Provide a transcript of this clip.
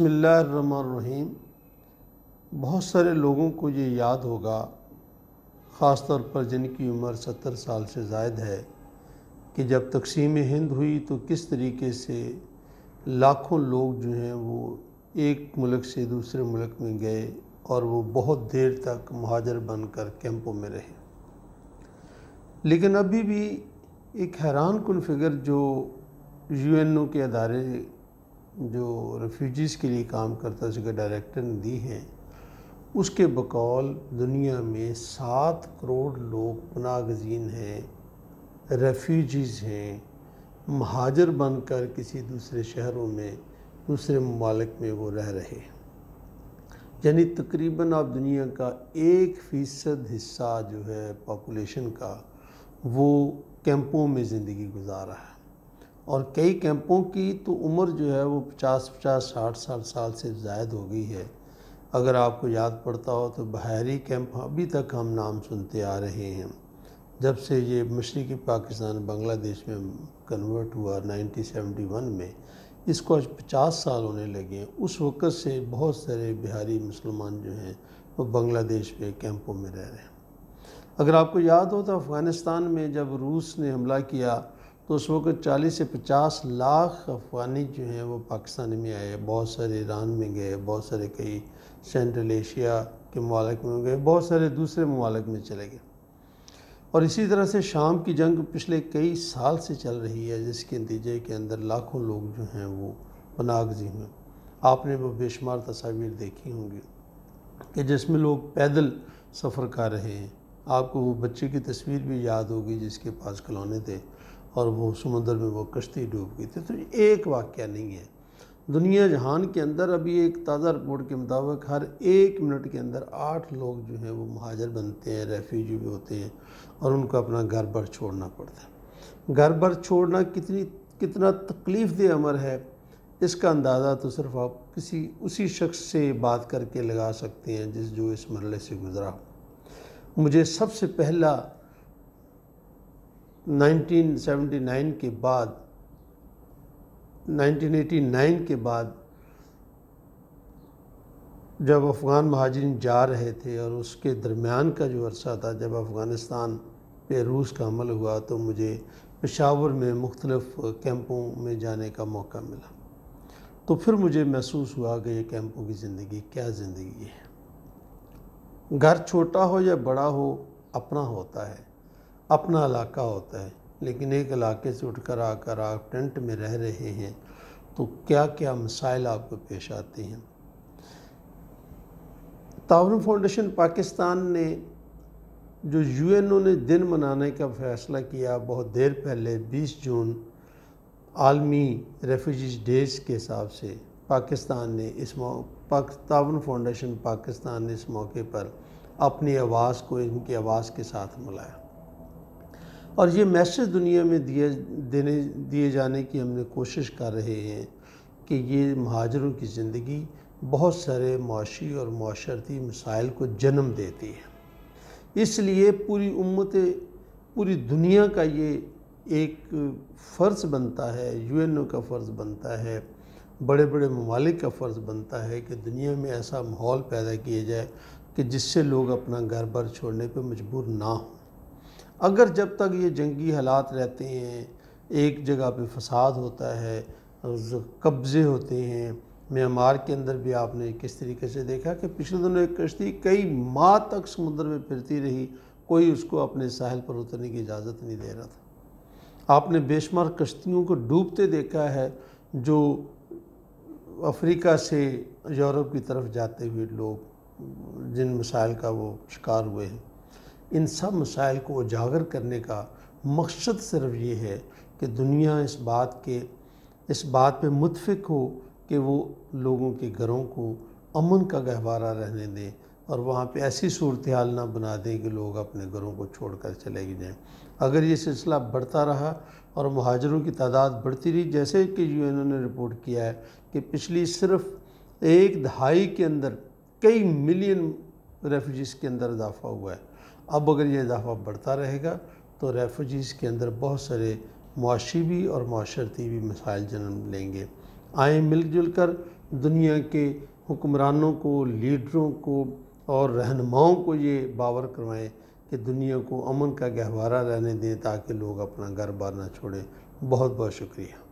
बिसमीम बहुत सारे लोगों को ये याद होगा ख़ास तौर पर जिनकी उम्र सत्तर साल से ज़ायद है, कि जब तकसीम हिंद हुई तो किस तरीके से लाखों लोग जो हैं वो एक मुल्क से दूसरे मुल्क में गए और वो बहुत देर तक महाजर बनकर कैंपों में रहे। लेकिन अभी भी एक हैरान कन फिगर जो यू के अदारे जो रेफ्यूजीज़ के लिए काम करता है उसके डायरेक्टर ने दी है, उसके बकौल दुनिया में सात करोड़ लोग पनाह गजीन हैं रेफ्यूजीज़ हैं, महाजर बनकर किसी दूसरे शहरों में, दूसरे ममालिक में वो रह रहे हैं। यानी तकरीबन आप दुनिया का एक फ़ीसद हिस्सा जो है पॉपुलेशन का, वो कैंपों में ज़िंदगी गुजार है। और कई कैंपों की तो उम्र जो है वो पचास पचास, साठ साठ साल से ज़ायद हो गई है। अगर आपको याद पड़ता हो तो बहरी कैंप अभी तक हम नाम सुनते आ रहे हैं। जब से ये मशरक़ी पाकिस्तान बांग्लादेश में कन्वर्ट हुआ 1971 में, इसको आज पचास साल होने लगे। उस वक़्त से बहुत सारे बिहारी मुसलमान जो हैं वो बांग्लादेश में कैंपों में रह रहे हैं। अगर आपको याद हो तो अफ़गानिस्तान में जब रूस ने हमला किया तो उस वक्त 40 से 50 लाख अफ़गानी जो हैं वो पाकिस्तान में आए, बहुत सारे ईरान में गए, बहुत सारे कई सेंट्रल एशिया के ममालक में गए, बहुत सारे दूसरे ममालक में चले गए। और इसी तरह से शाम की जंग पिछले कई साल से चल रही है, जिसके नतीजे के अंदर लाखों लोग जो हैं वो पनागजी हैं आपने वो बेशुमार तस्वीर देखी होंगी कि जिसमें लोग पैदल सफ़र कर रहे हैं। आपको वो बच्चे की तस्वीर भी याद होगी जिसके पास खिलौने थे। और वो समुद्र में वो कश्ती डूब गई थी। तो एक वाक्य नहीं है। दुनिया जहान के अंदर अभी एक ताज़ा रिपोर्ट के मुताबिक हर एक मिनट के अंदर आठ लोग जो हैं वो महाजर बनते हैं, रेफ्यूजी भी होते हैं और उनको अपना घर भर छोड़ना पड़ता है। घर भर छोड़ना कितनी, कितना तकलीफ़ दे अमर है, इसका अंदाज़ा तो सिर्फ़ आप किसी, उसी शख्स से बात करके लगा सकते हैं जिस जो इस मरले से गुज़रा मुझे सबसे पहला 1979 के बाद 1989 के बाद, जब अफ़गान महाजरीन जा रहे थे और उसके दरमियान का जो अरसा था, जब अफ़गानिस्तान पे रूस का हमल हुआ तो मुझे पेशावर में मुख्तलफ़ कैंपों में जाने का मौका मिला। तो फिर मुझे महसूस हुआ कि ये कैंपों की ज़िंदगी क्या ज़िंदगी है। घर छोटा हो या बड़ा हो, अपना होता है। अपना इलाका होता है, लेकिन एक इलाके से उठकर आकर आप टेंट में रह रहे हैं तो क्या क्या मसाइल आपको पेश आते हैं? तावन फाउंडेशन पाकिस्तान ने जो यूएनओ ने दिन मनाने का फ़ैसला किया बहुत देर पहले 20 जून, आलमी रेफ्यूजीज डेज़ के हिसाब से, पाकिस्तान ने इस तावन फाउंडेशन पाकिस्तान ने इस मौके पर अपनी आवाज़ को, इनकी आवाज़ के साथ मिलाया। और ये मैसेज दुनिया में दिए, देने, दिए जाने की हमने कोशिश कर रहे हैं कि ये महाजरों की ज़िंदगी बहुत सारे माशी और माशरती मसाइल को जन्म देती है। इसलिए पूरी उम्मत, पूरी दुनिया का ये एक फ़र्ज़ बनता है, यूएनओ का फ़र्ज़ बनता है बड़े बड़े ममालिक का फ़र्ज़ बनता है कि दुनिया में ऐसा माहौल पैदा किया जाए कि जिससे लोग अपना घर बार छोड़ने पर मजबूर ना हों। अगर जब तक ये जंगी हालात रहते हैं, एक जगह पे फसाद होता है कब्ज़े होते हैं, म्यांमार के अंदर भी आपने किस तरीके से देखा कि पिछले दिनों एक कश्ती कई माह तक समुद्र में फिरती रही, कोई उसको अपने साहिल पर उतरने की इजाज़त नहीं दे रहा था। आपने बेशुमार कश्तियों को डूबते देखा है, जो अफ्रीका से यूरोप की तरफ़ जाते हुए लोग, जिन मसाइल का वो शिकार हुए हैं। इन सब मसाइल को उजागर करने का मकसद सिर्फ़ ये है कि दुनिया इस बात के, इस बात पे मुतफिक हो कि वो लोगों के घरों को अमन का गहवारा रहने दें और वहाँ पे ऐसी सूरत हाल ना बना दें कि लोग अपने घरों को छोड़ कर चले जाएँ। अगर ये सिलसिला बढ़ता रहा और महाजरों की तादाद बढ़ती रही, जैसे कि यू ने रिपोर्ट किया है कि पिछली सिर्फ़ एक दहाई के अंदर कई मिलियन रेफ्यूजीज़ के अंदर इजाफा हुआ है। अब अगर ये इजाफा बढ़ता रहेगा तो रेफ्यूजीज़ के अंदर बहुत सारे मुआशी भी और माशरती भी मसाइल जन्म लेंगे। आए मिलजुल कर दुनिया के हुक्मरानों को, लीडरों को और रहनुमाओं को ये बावर करवाएँ कि दुनिया को अमन का गहवारा रहने दें ताकि लोग अपना घर बार ना छोड़ें। बहुत बहुत शुक्रिया।